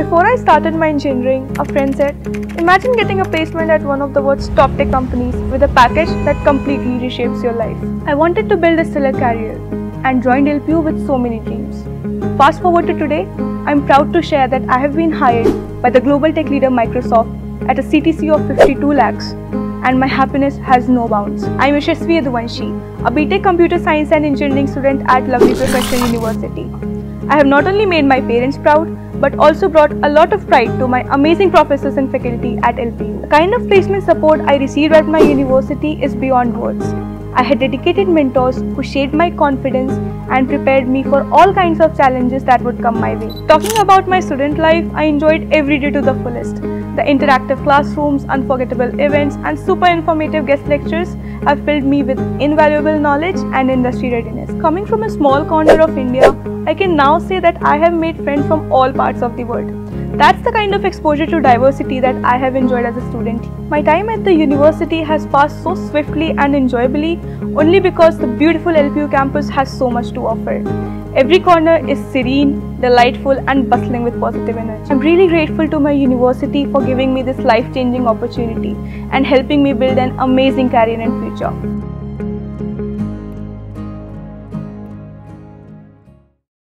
Before I started my engineering, a friend said, Imagine getting a placement at one of the world's top tech companies with a package that completely reshapes your life. I wanted to build a stellar career and joined LPU with so many dreams. Fast forward to today, I'm proud to share that I have been hired by the global tech leader Microsoft at a CTC of 52 lakhs and my happiness has no bounds. I'm Yashasvi Yadhuvanshi, a BTech Computer Science and Engineering student at Lovely Professional University. I have not only made my parents proud, but also brought a lot of pride to my amazing professors and faculty at LPU. The kind of placement support I received at my university is beyond words. I had dedicated mentors who shaped my confidence and prepared me for all kinds of challenges that would come my way. Talking about my student life, I enjoyed every day to the fullest. The interactive classrooms, unforgettable events, and super informative guest lectures have filled me with invaluable knowledge and industry readiness. Coming from a small corner of India, I can now say that I have made friends from all parts of the world. That's the kind of exposure to diversity that I have enjoyed as a student. My time at the university has passed so swiftly and enjoyably only because the beautiful LPU campus has so much to offer. Every corner is serene, delightful, and bustling with positive energy. I'm really grateful to my university for giving me this life changing opportunity and helping me build an amazing career and future.